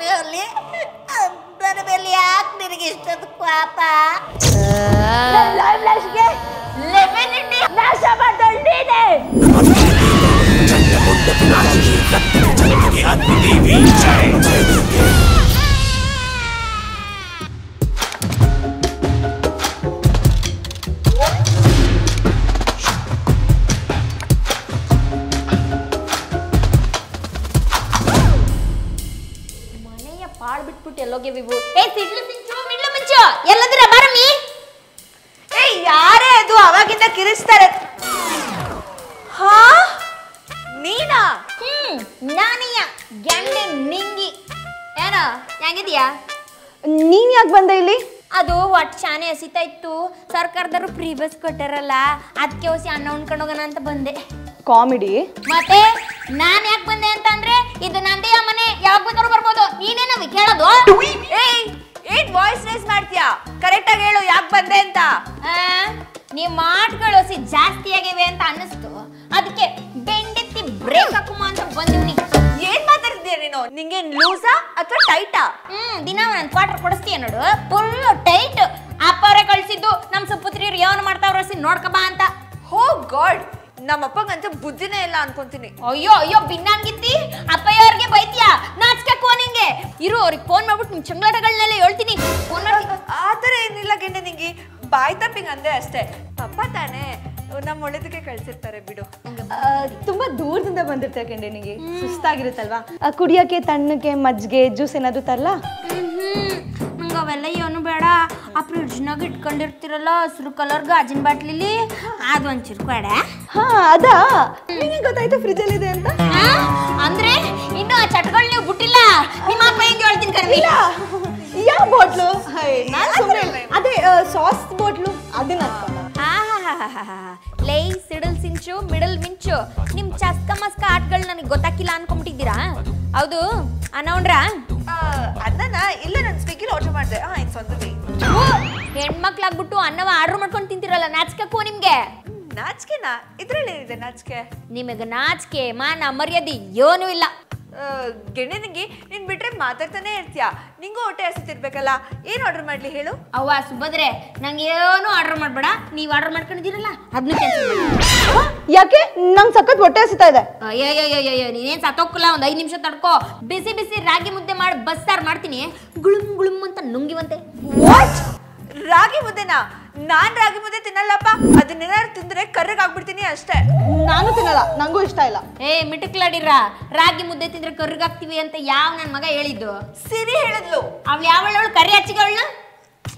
ಖುಷಿ ಅಲ್ಲಿ ನನ್ನ ಮೇಲೆ ಯಾಕೆ ನಿನಗೆ ಇಷ್ಟೊಂದು ಪಾಪ ಲೈವ್ ಲಾಶ್ಗೆ ಲೆಮನ್ ಇಂಡಿ ನಾಶ ಮಾಡ್ದೋಳ್ ನೀನೆ ಮನೆಯ ಎಲ್ಲೋಗೆ ವಿಭು. ಏ ಸಿಡ್ಲು ಸಿಂಚು ಮಿಡ್ಲು ಮಿಂಚು. ಎಲ್ಲದಿರ ಬಾರಮ್ಮಿ. ಏ ಯಾರೇ ಅದು ಅವಾಗಿಂದ ಕಿರಿಸ್ತಾರೆ. ಹಾ? ನೀನಾ? ಹ್ಮ್ ನಾನೀಯ. ಗಂಡೆ ನಿಂಗಿ. ಏನ ಹೆಂಗಿದ್ಯಾ? ನೀನ್ ಯಾಕೆ ಬಂದೆ ಇಲ್ಲಿ? ಅದು ಒಟ್ಟು ಶಾನೆ ಹಸಿತಾ ಇತ್ತು. ಸರ್ಕಾರದವರು ಫ್ರೀ ಬಸ್ ಕೊಟ್ಟಾರಲ್ಲ. ಅದಕ್ಕೆ ಹೊಸಿ ಅನ್ನ ಉಣ್ಕೊಂಡು ಹೋಗೋಣ ಅಂತ ಬಂದೆ. ಕಾಮಿಡಿ. ಮತ್ತೆ? ನಾನ್ ಯಾಕೆ ಬಂದೆ ಅಂತ ಅಂದ್ರೆ ಇದು ನಂದೇ ಮನೆ ಯಾವಾಗ ಬೇಕಾದ್ರೂ ಬರ್ಬೋದು? ನೀನೇನವಿ ಕೇಳೋದು? ಏಯ್! ಏನ್ ವಾಯ್ಸ್ ರೇಸ್ ಮಾಡ್ತೀಯಾ? ಕರೆಕ್ಟ್ ಆಗಿ ಹೇಳು ಯಾಕೆ ಬಂದೆ ಅಂತ. ಆ, ಮಾತುಗಳು ಸಿ ಜಾಸ್ತಿ ಆಗಿವೆ ಅಂತ ಅನ್ನಿಸ್ತು. ಅದಕ್ಕೆ ಬೆಂಡೆತ್ತಿ ಬ್ರೇಕ್ ಹಾಕುಮ ಅಂತ ಬಂದಿವ್ನಿ. ಏನ್ ಮಾತಾಡ್ತೀಯ ನೀನು? ನಿಂಗೆ ಲೂಸಾ ಅಥವಾ ಟೈಟಾ ಹ್ಮ್ ದಿನ ಒಂದ್ ಕ್ವಾರ್ಟರ್ ಕೊಡಿಸ್ತೀಯ ನೋಡು. ಫುಲ್ ಟೈಟ್ ಅಪ್ಪ ಅವರೇ ಕಳ್ಸಿದ್ದು ನಮ್ಮ ಸುಪುತ್ರಿಯರು ಯಾವನ್ ಮಾಡ್ತಾವ್ರ ಸಿ ನೋಡ್ಕಬಾ ಅಂತ. ಹೋ ಗಾಡ್ ನಮ್ಮಪ್ಪಂಗಂತೂ ಬುದ್ಧಿನೇ ಇಲ್ಲ ಅನ್ಕೊಂತೀನಿ. ಅಯ್ಯೋ ಅಯ್ಯೋ ಬಿನ್ನಂಗಿತ್ತಿ. ಅಪ್ಪಯ್ಯವ್ರಿಗೆ ಬೈತ್ಯಾ? ನಾಚ್ಕಕ್ಕೋ ನಿಂಗೆ. ಇರು ಅವ್ರಿಗೆ ಫೋನ್ ಮಾಡ್ಬಿಟ್ಟು ನಿಮ್ ಚಂಗ್ಲಾಟಗಳನ್ನೆಲ್ಲ ಹೇಳ್ತೀನಿ. ಫೋನ್ ಮಾಡಿ. ಆತರ ಏನಿಲ್ಲ ಗೆಂಡೆ ನಿಂಗೆ. ಬಾಯ್ ತಪ್ಪಿಂಗ್ ಅಂದೆ ಅಷ್ಟೇ. ಪಪ್ಪ ತಾನೇ. ನಮ್ಮ ಒಳ್ಳೇದಕ್ಕೆ ಕಳ್ಸಿರ್ತಾರೆ ಬಿಡು. ತುಂಬಾ ದೂರದಿಂದ ಬಂದಿರ್ತಾರೆ ಗೆಂಡೆ ನಿಂಗೆ. ಸುಸ್ತಾಗಿರುತ್ತಲ್ವಾ? ಕುಡಿಯೋಕೆ ತಣ್ಣಕ್ಕೆ ಮಜ್ಜಿಗೆ ಜ್ಯೂಸ್ ಏನಾದ್ರು ತರಲಾ? ಅವೆಲ್ಲ ಏನು ಬೇಡ. ಆ ಫ್ರಿಡ್ಜ್ನಾಗ ಇಟ್ಕೊಂಡಿರ್ತಿರಲ್ಲ ಹಸಿರು ಕಲರ್ ಗಾಜಿನ ಬಾಟ್ಲಿಲಿ. ಅದು ಒಂಚೂರು ಬೇಡ ಹಾ ಅದಾ? ಗೊತ್ತಾಯ್ತು ಫ್ರಿಜ್ ಅಲ್ಲಿ ಇದೆ ಅಂತ ಅಂದ್ರೆ ಇನ್ನು ಆ ಚಟ್ಗಳು ನೀವು ಬಿಟ್ಟಿಲ್ಲ. ನಿಮ್ಮ ಅಪ್ಪ ಹೆಂಗೆ ಹೇಳ್ತೀನಿ ಕರ್ವಿಲ್ಲ ಯಾವ ಬಾಟ್ಲು? ಅದೇ ಸಾಸ್ ಬಾಟ್ಲು. ಅದನ್ನ ಲೈ ಸಿಡಲ್ ಸಿಂಚು ಮಿಡಲ್ ಮಿಂಚು. ನಿಮ್ ಚಸ್ಕ ಮಸ್ಕ ಆಟಗಳು ನನಗೆ ಗೊತ್ತಾಕಿಲ್ಲ ಅನ್ಕೊಂಬಿಟ್ಟಿದ್ದೀರಾ? ಹೌದು ಅನ್ನೋಣ್ರ ಅದನ್ನ ಇಲ್ಲ ನಾನು ಸ್ವಿಗ್ಗಿಲಿ ಆರ್ಡರ್ ಮಾಡಿದೆ ಹಾ ಇಟ್ಸ್ ಆನ್ ದ ವೇ ಹೆಣ್ಮಕ್ಳಾಗ್ಬಿಟ್ಟು ಅನ್ನವ ಆರ್ಡರ್ ಮಾಡ್ಕೊಂಡು ತಿಂತಿರಲ್ಲ ನಾಚ್ಕಕ್ಕೂ ನಿಮ್ಗೆ. ನಾಚಿಕೆನಾ? ಇದ್ರಲ್ಲಿ ಇದೆ ನಾಚಿಕೆ? ನಿಮಗೆ ನಾಚಿಕೆ ಮಾನ ಮರ್ಯಾದೆ ಏನೂ ಇಲ್ಲ. ಗೆಣ್ಣೆ ನಿಂಗೆ ನೀನ್ ಬಿಟ್ರೆ ಮಾತಾಡ್ತಾನೆ ಇರ್ತೀಯ. ನಿಂಗೂ ಹೊಟ್ಟೆ ಹಸಿತಿರ್ಬೇಕಲ್ಲ. ಏನ್ ಆರ್ಡರ್ ಮಾಡ್ಲಿ ಹೇಳು? ಅವ್ವ ಸುಭದ್ರೆ ನಂಗೆ ಏನು ಆರ್ಡರ್ ಮಾಡ್ಬೇಡ. ನೀವ್ ಆರ್ಡರ್ ಮಾಡ್ಕೊಂಡಿದ್ದೀರಲ್ಲ ಅದನ್ನ ಕ್ಯಾನ್ಸಲ್ ಯಾಕೆ? ನಂಗೆ ಸಖತ್ ಹೊಟ್ಟೆ ಹಸಿತಾ ಇದೆ. ಅಯ್ಯಯ್ಯಯ್ಯಯ್ಯ ನೀನೇನ್ ಸತ್ತೋಕ್ಕಲ್ಲ ಒಂದ್ ಐದ್ ನಿಮಿಷ ತಡ್ಕೋ. ಬಿಸಿ ಬಿಸಿ ರಾಗಿ ಮುದ್ದೆ ಮಾಡಿ ಬಸ್ಸಾರ್ ಮಾಡ್ತೀನಿ. ಗುಳುಮ್ ಗುಳುಮ್ ಅಂತ ನುಂಗಿವಂತೆ. ರಾಗಿ ಮುದ್ದೆನಾ? ನಾನ್ ರಾಗಿ ಮುದ್ದೆ ತಿನ್ನಲ್ಲಪ್ಪ. ಅದನ್ನೇನಾದ್ರು ತಿಂದ್ರೆ ಕರ್ರಗ್ ಆಗ್ಬಿಡ್ತೀನಿ ಅಷ್ಟೇ. ನಾನು ತಿನ್ನಲ್ಲ ನಂಗೂ ಇಷ್ಟ ಇಲ್ಲ. ಏ ಮಿಟುಕ್ಲಾಡಿರ ರಾಗಿ ಮುದ್ದೆ ತಿಂದ್ರೆ ಕರ್ರಗಾಗ್ತೀವಿ ಅಂತ ಯಾವ ನನ್ ಮಗ ಹೇಳಿದ್ದು? ಸಿರಿ ಹೇಳಿದ್ಲು. ಅವ್ಳು ಯಾವಳವಳು ಕರಿ ಹಚ್ಚಿಗಳನ್ನ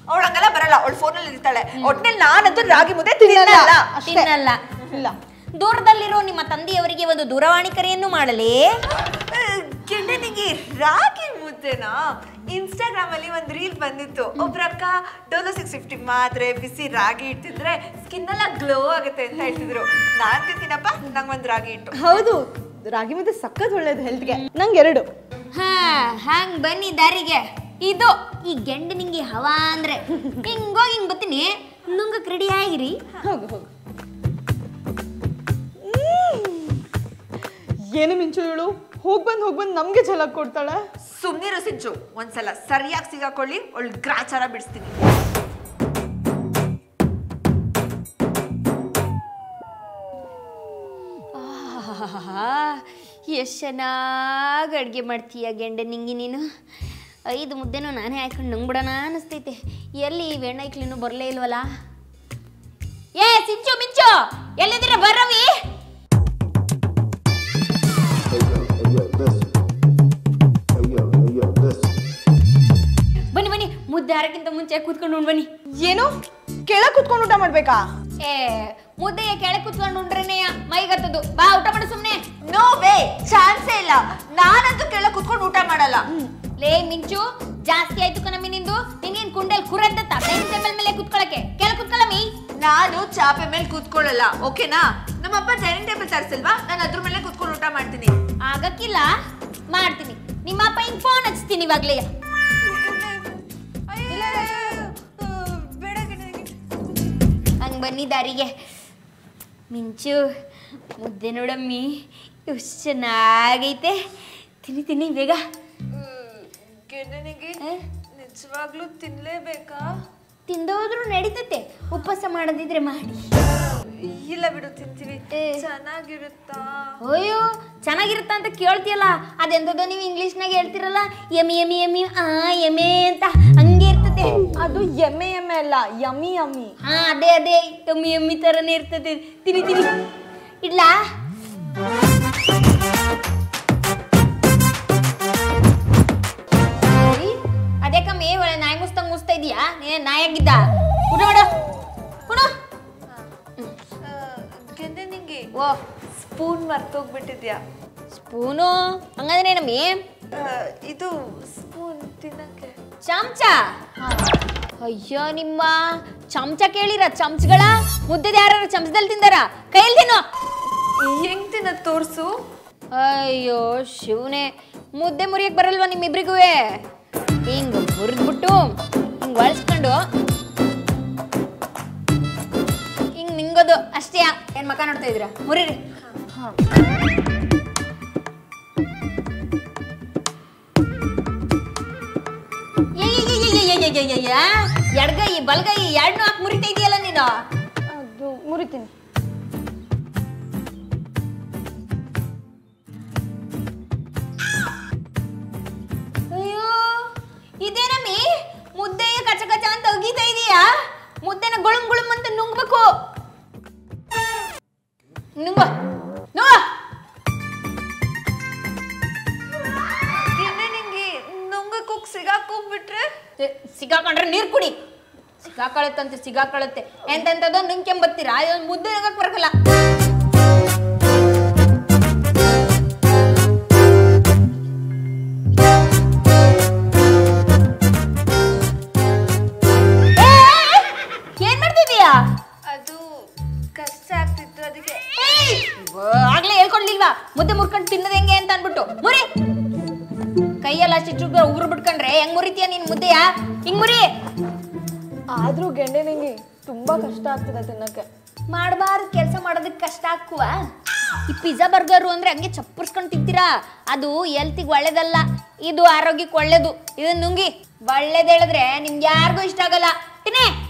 ಅವಳು ಹಂಗಲ್ಲ ಬರಲ್ಲ. ಅವಳು ಫೋನಲ್ಲಿ ಇರ್ತಾಳೆ. ಒಟ್ನಲ್ಲಿ ನಾನಂತೂ ರಾಗಿ ಮುದ್ದೆ ತಿನ್ನಲ್ಲ. ತಿನ್ನಲ್ಲ. ಇಲ್ಲ. ದೂರದಲ್ಲಿರೋ ನಿಮ್ಮ ತಂದೆಯವರಿಗೆ ಒಂದು ದೂರವಾಣಿ ಕರೆಯನ್ನು ಮಾಡಲಿ? ಗೆಂಡೆ ನಿಂಗೆ ರಾಗಿ ಮುದ್ದೆನಾ? ಇನ್ಸ್ಟಾಗ್ರಾಮ್ ಅಲ್ಲಿ ಒಂದು ರೀಲ್ ಬಂದಿತ್ತು. ಒಬ್ರಕ್ಕ ಡೋಲೋ ಸಿಕ್ಸ್ ಫಿಫ್ಟಿ ಮಾತ್ರೆ ಬಿಸಿ ರಾಗಿ ಇಟ್ಟಿದ್ರೆ ಸ್ಕಿನ್ ಎಲ್ಲ ಗ್ಲೋ ಆಗುತ್ತೆ ಅಂತ ಹೇಳ್ತಿದ್ರು. ನಾನ್ ತಿಂತೀನಪ್ಪ ಒಂದು ರಾಗಿ ಇಟ್ಟು. ಹೌದು. ರಾಗಿ ಮುದ್ದೆ ಸಖತ್ ಒಳ್ಳೇದು ಹೆಲ್ತ್ಗೆ ನಂಗೆ ಎರಡು. ಹಾ ಹಂಗ್ ಬನ್ನಿ ದಾರಿಗೆ. ಇದು ಈ ಗೆಂಡು ನಿಂಗೆ ಹವಾ ಅಂದ್ರೆ. ಹಿಂಗೋಗಿ ಹಿಂಗ್ ಬತ್ತೀನಿ ನುಂಗಕ್ ರೆಡಿ ಆಗಿರಿ. ಹೋಗು ಹೋಗು. ಏನು ಮಿಂಚು ಹೇಳು ಹೋಗ್ ಬಂದ್ ಹೋಗ್ ಬಂದ್ ನಮ್ಗೆ ಜಲ ಕೊಡ್ತಾಳೆ. ಸುಮ್ನಿರು ಸಿಂಚು ಒಂದ್ಸಲ ಸರಿಯಾಗಿ ಸಿಗಾಕೊಳ್ಳಿ ಒಳ್ ಗ್ರಾಚಾರ ಬಿಡಿಸ್ತೀನಿ. ಎಷ್ಟು ಚೆನ್ನಾಗಿ ಅಡುಗೆ ಮಾಡ್ತೀಯ ಗೆಂಡೆ ನಿಂಗೆ ನೀನು? ಐದು ಮುದ್ದೆನೂ ನಾನೇ ಹಾಕೊಂಡು ನುಂಗ್ಬಿಡೋಣ ಅನಿಸ್ತೈತೆ. ಎಲ್ಲಿ ಈ ಹೆಣ್ಣೈಕ್ಲಿನೂ ಬರಲೇ ಇಲ್ವಲ್ಲ? ಏ ಸಿಂಚು ಮಿಂಚು ಎಲ್ಲಿದ್ದೀರ? ಬರ್ರವಿ ಮುದ್ದೆ ಹಾರಕ್ಕಿಂತ ಮುಂಚೆ ಕೂತ್ಕೊಂಡು ಉಂಡ್ಬನಿ ಬನ್ನಿ. ಏನು? ಕೆಳಗ್ ಕುತ್ಕೊಂಡು ಊಟ ಮಾಡ್ಬೇಕಾ? ಏ ಮುದ್ದೆಯ ಕೆಳಗೆ ಕೂತ್ಕೊಂಡು ಉಂಡ್ರೇನೆ ಮೈಗತ್ತದು ಬಾ ಊಟ ಮಾಡು ಸುಮ್ನೆ. ನೋ ವೇ ಚಾನ್ಸೇ ಇಲ್ಲ. ನಾನಂತೂ ಕೆಳಗೆ ಕುತ್ಕೊಂಡು ಊಟ ಮಾಡಲ್ಲ. ಲೇ ಮಿಂಚು. ಜಾಸ್ತಿ ಆಯ್ತು ಕಣಮ್ಮಿ ನಿಂದು. ನಿಂಗೇನ್ ಕುಂಡಲ್ ಕುರಂತ ಟೇಬಲ್ ಮೇಲೆ ಕುತ್ಕೊಳಕ್ಕೆ? ಕೆಳ ಕುತ್ಕೊಳ್ಳಮ್ಮಿ ನಾನು ಚಾಪೆ ಮೇಲೆ ಕೂತ್ಕೊಳ್ಳಲ್ಲ ಓಕೆನಾ? ನಮ್ಮಪ್ಪ ಡೈನಿಂಗ್ ಟೇಬಲ್ ತರಿಸಲ್ವಾ? ನಾನು ಅದ್ರ ಮೇಲೆ ಕೂತ್ಕೊಂಡು ಊಟ ಮಾಡ್ತೀನಿ. ಆಗಕ್ಕಿಲ್ಲ. ಮಾಡ್ತೀನಿ. ನಿಮ್ಮಪ್ಪ ಹಿಂಗ್ ಫೋನ್ ಹಚ್ತೀನಿ ಇವಾಗ್ಲೇ. ಬನ್ನಿ ದಾರಿಗೆ. ಮಿಂಚು ಮುದ್ದೆ ನೋಡಮ್ಮಿ ಎಷ್ಟು ಚೆನ್ನಾಗೈತೆ. ತಿನ್ನಿ ತಿನ್ನಿ ಬೇಗ. ಗಂಡನಿಗೆ ಏ? ನಿಜವಾಗ್ಲೂ ತಿನ್ಲೇಬೇಕಾ? ತಿಂದೋದ್ರು ನಡೀತೈತೆ. ಉಪವಾಸ ಮಾಡೋದಿದ್ರೆ ಮಾಡಿ. ಇಲ್ಲ ಬಿಡು ತಿಂತೀವಿ. ಚೆನ್ನಾಗಿರುತ್ತಾ? ಅಯ್ಯೋ ಚೆನ್ನಾಗಿರುತ್ತ ಅಂತ ಕೇಳ್ತೀಯಲ್ಲ? ಅದೆಂತದೋ ನೀವು ಇಂಗ್ಲೀಷ್ನಾಗ ಹೇಳ್ತಿರಲ್ಲ? ಎಮಿ ಎಮಿ ಎಮಿ ಆ ಎಮೆ ಅಂತ. ಹಂಗೆ ಅದು ಎಮ್ಮೆ ಎಮ್ಮೆ ಅಲ್ಲ ಯಮಿ ಯಮಿ ಹಾ ಅದೇ ಅದೇ. ಯಮ್ಮಿ ಯಮ್ಮಿ ತರನೇ ಇರ್ತದೆ. ತಿನಿ ತಿನಿ ಇಲ್ಲ ಅದೇ ಕಮ್ಮಿ ಒಳ್ಳೆ ನಾಯಿ ಮುಸ್ತಂಗ್ ಮುಸ್ತಾ ಇದೀಯಾ? ನೀ ನಾಯಾಗಿದ್ದ ಕುಡ ಕುಡು. ಕುಡ. ನಿಂಗೆ? ಓ. ಸ್ಪೂನ್ ಮರ್ತೋಗ್ಬಿಟ್ಟಿದ್ಯಾ? ಸ್ಪೂನು? ಹಂಗಂದ್ರೆ ನಮ್ಮಿ ಇದು ಸ್ಪೂನ್ ತಿನ್ನಕ್ಕೆ. ಚಮಚ. ಅಯ್ಯೋ ನಿಮ್ಮ ಚಮಚ ಕೇಳಿರ ಚಮಚಗಳ? ಮುದ್ದೆದ ಯಾರು ಚಮಚದಲ್ಲಿ ತಿಂದಾರ? ಕೈಯಲ್ಲಿ ತಿನ್ನು. ಹೆಂಗ್ ತಿನ್ನ ತೋರ್ಸು? ಅಯ್ಯೋ ಶಿವನೇ. ಮುದ್ದೆ ಮುರಿಯಕ್ ಬರಲ್ವಾ ನಿಮ್ಮಿಬ್ರಿಗೂ? ಹಿಂಗ್ ಮುರಿದ್ಬಿಟ್ಟು ಹಿಂಗ್ ಒಳಸ್ಕೊಂಡು ಹಿಂಗ್ ನಿಂಗೋದು ಅಷ್ಟೇ. ಏನ್ ಮಕ ನೋಡ್ತಾ ಇದ್ದೀರಾ? ಮುರಿರಿ. ಎಡ್ಗೈ ಬಲ್ಗೈ ಎರಡ್ನೂ ಹಾಕಿ ಮುರಿತಾ ಇದೆಯಲ್ಲ ನೀನು ಅದು ಮುರಿತೀನಿ ಅಯ್ಯೋ ಇದೇನಮ್ಮಿ ಮುದ್ದೆಯ ಕಚ ಕಚ ಅಂತ ಒಗಿತಾ ಇದೀಯಾ ಮುದ್ದೆನ ಗುಳುಮ್ ಗುಳುಮ್ ಅಂತ ನುಂಗ್ಬೇಕು ನುಂಗ ನುಂಗ ಸಿಗಾಕೊಂಡ್ರೆ ನೀರ್ ಕುಡಿ. ಸಿಗಾಕಳತ್ತಂತೆ ಸಿಗಾಕಳತ್ತೆ ಎಂತೆಂತದೋ ನಿಂಕೆಂಬತ್ತೀರಾ ಮುದ್ದೆ ನುಂಗಕ್ ಬರಕಲ್ಲ ಕೈಯೆಲ್ಲ ಅಷ್ಟಿಟ್ಟು ಉಗುರು ಬಿಟ್ಕೊಂಡ್ರೆ ಹೆಂಗ್ ಮುರಿತೀಯ ನೀನ್ ಮುದ್ದೆಯ? ಹಿಂಗ್ ಮುರಿ. ಆದ್ರೂ ಗೆಂಡೆನಿಗೆ ತುಂಬಾ ಕಷ್ಟ ಆಗ್ತದೆ ತಿನ್ನಕ್ಕೆ. ಮಾಡಬಾರ್ದು ಕೆಲಸ ಮಾಡೋದಕ್ಕೆ ಕಷ್ಟ ಹಾಕುವ ಈ ಪಿಜ್ಜಾ ಬರ್ಗರು ಅಂದ್ರೆ ಹಂಗೆ ಚಪ್ಪರ್ಸ್ಕೊಂಡು ತಿಂತೀರಾ? ಅದು ಎಲ್ತಿಗೆ ಒಳ್ಳೇದಲ್ಲ ಇದು ಆರೋಗ್ಯಕ್ಕೆ ಒಳ್ಳೇದು. ಇದನ್ನ ನುಂಗಿ ಒಳ್ಳೇದ್ ಹೇಳಿದ್ರೆ ನಿಮ್ಗೆ ಯಾರಿಗೂ ಇಷ್ಟ ಆಗಲ್ಲ. ತಿನ್ನೇ.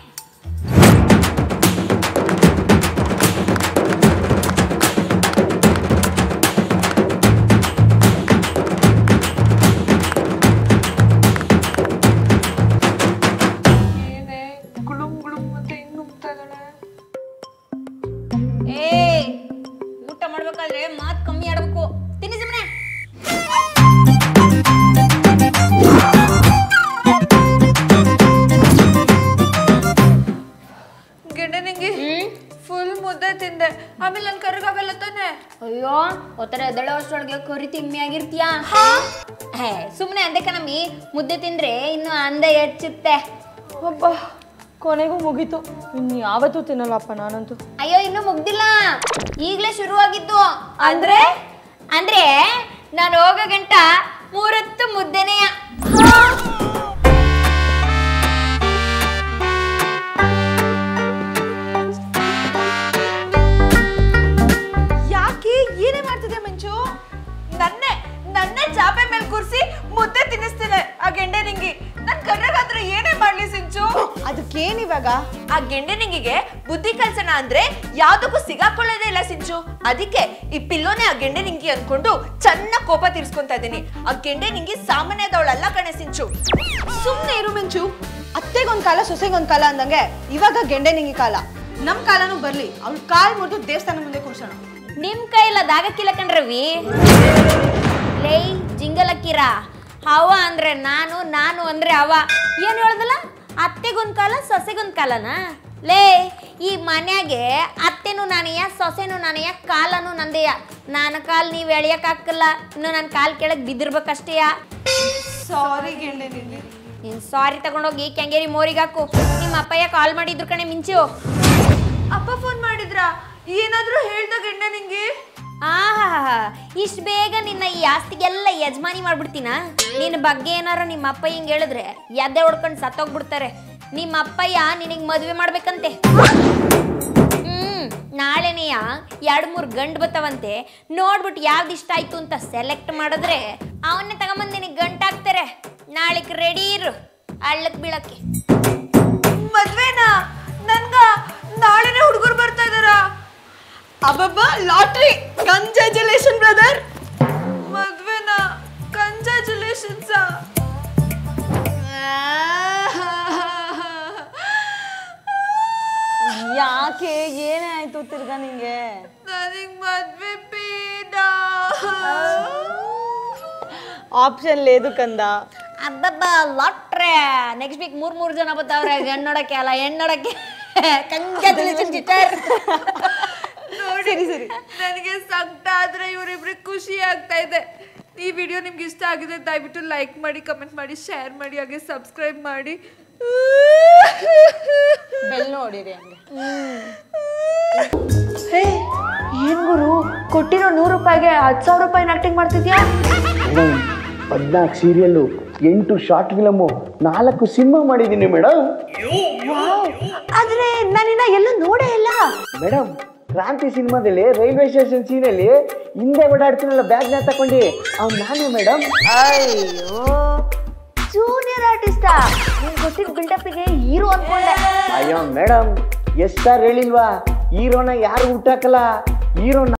ಅಯ್ಯೋ ಒತ್ತರ ಎದಳೋ ಕೊರಿ ಕರಿ ತಿಮ್ಮಿ ಆಗಿರ್ತೀಯಾ? ಹೇ? ಸುಮ್ಮನೆ ಅಂದೆ ಕಣಮ್ಮಿ ಮುದ್ದೆ ತಿಂದ್ರೆ ಇನ್ನು ಅಂದ ಹೆಚ್ಚುತ್ತೆ. ಒಬ್ಬ ಕೊನೆಗೂ ಮುಗೀತು. ಇನ್ನು ಯಾವತ್ತೂ ತಿನ್ನಲ್ಲಪ್ಪ ನಾನಂತೂ. ಅಯ್ಯೋ ಇನ್ನು ಮುಗ್ದಿಲ್ಲ. ಈಗಲೇ ಶುರುವಾಗಿದ್ದು. ಅಂದ್ರೆ? ಅಂದ್ರೆ ನಾನು ಹೋಗೋ ಗಂಟ ಮೂರತ್ತು ಮುದ್ದೆನೆಯ. ನನ್ನೇ ಚಾಪೆ ಮೇಲೆ ಕೂರಿಸಿ ಮುದ್ದೆ ತಿನ್ನಿಸ್ತೇನೆ. ಆ ಗೆಂಡೆ ನಿಂಗಿ. ನನ್ ಕರ್ರಗಾದ್ರೆ ಏನೇ ಮಾಡ್ಲಿ ಸಿಂಚು? ಅದಕ್ಕೇನಿವಾಗ ಆ ಗೆಂಡೆ ನಿಂಗಿಗೆ ಬುದ್ಧಿ ಕಲ್ಸಣ ಅಂದ್ರೆ ಯಾವ್ದಕ್ಕೂ ಸಿಗಾಕೊಳ್ಳೋದೇ ಇಲ್ಲ ಸಿಂಚು. ಅದಕ್ಕೆ ಈ ಪಿಲ್ಲೋನೆ ಆ ಗೆಂಡೆ ನಿಂಗಿ ಅನ್ಕೊಂಡು ಚೆನ್ನಾಗ್ ಕೋಪ ತೀರ್ಸ್ಕೊಂತ ಇದ್ದೀನಿ. ಆ ಗೆಂಡೆ ನಿಂಗಿ ಸಾಮಾನ್ಯದವಳಲ್ಲ ಕಣೆ ಸಿಂಚು. ಸುಮ್ನೆ ಇರು ಮಿಂಚು. ಅತ್ತೆಗೊಂದ್ ಕಾಲ ಸೊಸೆಗೊಂದ್ ಕಾಲ ಅಂದಂಗೆ ಇವಾಗ ಗೆಂಡೆ ನಿಂಗಿ ಕಾಲ. ನಮ್ ಕಾಲನೂ ಬರ್ಲಿ. ಅವ್ಳ ಕಾಲ್ ಮುರಿದು ದೇವಸ್ಥಾನ ಮುಂದೆ ಕೂರ್ಸೋಣ. ನಿಮ್ ಕೈಲ ದಾಗಕ್ಕಿಲ್ಲ ಕಣ್ರವಿ. ಲೇ ಜಿಂಗಲಕ್ಕಿರ ಹವ ಅಂದ್ರೆ ನಾನು ನಾನು ಅಂದ್ರೆ ಅವ. ಏನ್ ಹೇಳ್ದಲ್ಲ? ಅತ್ತೆಗೊಂದ್ ಕಾಲ ಸೊಸೆಗೊಂದ್ ಕಾಲನಾ? ಲೇ ಈ ಮನ್ಯಾಗೆ ಅತ್ತೆನೂ ನಾನೆಯ ಸೊಸೆನೂ ನಾನೆಯ ಕಾಲನು ನಂದೆಯ. ನಾನು ಕಾಲ್ ನೀವ್ ಎಳಿಯಕ್ಕಾಗಲ್ಲ ಇನ್ನು ನನ್ನ ಕಾಲ್ ಕೆಳಗ್ ಬಿದ್ದಿರ್ಬೇಕಷ್ಟೇಯ ಸಾರಿ ಗೆಂಡೆ ನೀನು ನೀನ್ ಸಾರಿ ತಗೊಂಡೋಗಿ ಕೆಂಗೇರಿ ಮೋರಿಗೆ ಹಾಕು. ನಿಮ್ಮ ಅಪ್ಪಯ್ಯ ಕಾಲ್ ಮಾಡಿದ್ರು ಕಣೆ ಮಿಂಚು. ಅಪ್ಪ ಫೋನ್ ಮಾಡಿದ್ರಾ? ಏನಾದರೂ ಹೇಳ್ದ ಗಂಡ ನಿಂಗೆ? ಆಹಾ ಇಷ್ಟು ಬೇಗ ನಿನ್ನ ಈ ಆಸ್ತಿಗೆಲ್ಲ ಯಜಮಾನಿ ಮಾಡ್ಬಿಡ್ತೀನ? ನಿನ್ನ ಬಗ್ಗೆ ಏನಾರ ನಿಮ್ಮ ಅಪ್ಪ ಹಿಂಗೆ ಹೇಳಿದ್ರೆ ಎದ್ದೆ ಹೊಡ್ಕೊಂಡು ಸತ್ತೋಗ್ಬಿಡ್ತಾರೆ. ನಿಮ್ಮ ಅಪ್ಪಯ್ಯ ನಿನಗೆ ಮದುವೆ ಮಾಡ್ಬೇಕಂತೆ. ಹ್ಮ್, ನಾಳೆನೆಯ ಎರಡು ಮೂರು ಗಂಡು ಬತ್ತವಂತೆ. ನೋಡ್ಬಿಟ್ಟು ಯಾವ್ದು ಇಷ್ಟ ಆಯ್ತು ಅಂತ ಸೆಲೆಕ್ಟ್ ಮಾಡಿದ್ರೆ ಅವನ್ನೇ ತಗೊಂಬಂದು ನಿನಗೆ ಗಂಟಾಕ್ತಾರೆ. ನಾಳೆಗೆ ರೆಡಿ ಇರು, ಹಳ್ಳಕ್ ಬೀಳಕ್ಕೆ. ಮದ್ವೆನಾ? ನನ್ಗ ನಾಳೆನೇ ಹುಡುಗರು ಬರ್ತಾ ಇದಾರಾ? ಅಬ್ಬಬ್ಬ ಲಾಟ್ರಿ ಕಂಗ್ರ್ಯಾಚುಲೇಷನ್ ಬ್ರದರ್ ಮದ್ವೆನಾ ಕಂಗ್ರ್ಯಾಚುಲೇಷನ್ಸ್ ಯಾಕೆ ಏನೇ ಆಯ್ತು ತಿರ್ಗಾ ನಿಂಗೆ ನನಗ್ ಮದ್ವೆ ಬೇಡ ಆಪ್ಷನ್ ಲೇದು ಕಂದ ಅಬ್ಬಬ್ಬ ಲಾಟ್ರೆ ನೆಕ್ಸ್ಟ್ ವೀಕ್ ಮೂರ್ ಮೂರ್ ಜನ ಬರ್ತಾವ್ರೆ ಗಂಡ್ ನೋಡಕ್ಕೆ ಅಲ್ಲ ಹೆಣ್ ನೋಡಕ್ಕೆ ಕಂಗ್ರ್ಯಾಚುಲೇಷನ್ ನೋಡಿ ಸರಿ ನನಗೆ ಸಂಕಟ ಆದ್ರೆ ಇವರಿಬ್ರಿಗೆ ಖುಷಿ ಆಗ್ತಾ ಇದೆ. ಈ ವಿಡಿಯೋ ನಿಮ್ಗೆ ಇಷ್ಟ ಆಗಿದೆ ದಯವಿಟ್ಟು ಲೈಕ್ ಮಾಡಿ ಕಮೆಂಟ್ ಮಾಡಿ ಶೇರ್ ಮಾಡಿ ಹಾಗೆ ಸಬ್ಸ್ಕ್ರೈಬ್ ಮಾಡಿ. ಬೆಲ್ ನೋಡಿರಿ ಹಂಗೆ. ಹೇ ಏನ್ ಗುರು? ಕೊಟ್ಟಿರೋ ನೂರು ರೂಪಾಯಿಗೆ ಹತ್ತು ಸಾವಿರ ರೂಪಾಯಿ ಆಕ್ಟಿಂಗ್ ಮಾಡ್ತಿದ್ಯಾ? ಮೇಡಮ್ ಹದಿನಾಲ್ಕು ಸೀರಿಯಲ್ಲು ಎಂಟು ಶಾರ್ಟ್ ಫಿಲಮು ನಾಲ್ಕು ಸಿನಿಮಾ ಮಾಡಿದ್ದೀನಿ ಮೇಡಮ್ ಆದ್ರೆ ನಾನಿನ್ನ ಎಲ್ಲ ನೋಡೇ ಇಲ್ಲ. ಮೇಡಮ್ ಕ್ರಾಂತಿ ಸಿನಿಮಾದಲ್ಲಿ ರೈಲ್ವೆ ಸ್ಟೇಷನ್ ಸೀನಲ್ಲಿ ಹಿಂದೆ ಓಡಾಡ್ತೀನಲ್ಲ ಬ್ಯಾಗ್ನ ತಕೊಂಡಿ ಅವ್ನು ನಾನು ಮೇಡಮ್ ಅಯ್ಯೋ ಜೂನಿಯರ್ ಆರ್ಟಿಸ್ಟಾ ನೀನ್ ಗೊತ್ತಿದ್ದ ಬಿಲ್ಡಪ್ಪಿಗೆ ಹೀರೋ ಅನ್ಕೊಂಡೆ. ಅಯ್ಯೋ ಮೇಡಮ್ ಎಷ್ಟಾರು ಹೇಳಿಲ್ವಾ? ಹೀರೋನ ಯಾರು ಹುಟ್ಟಾಕಲ್ಲ ಹೀರೋ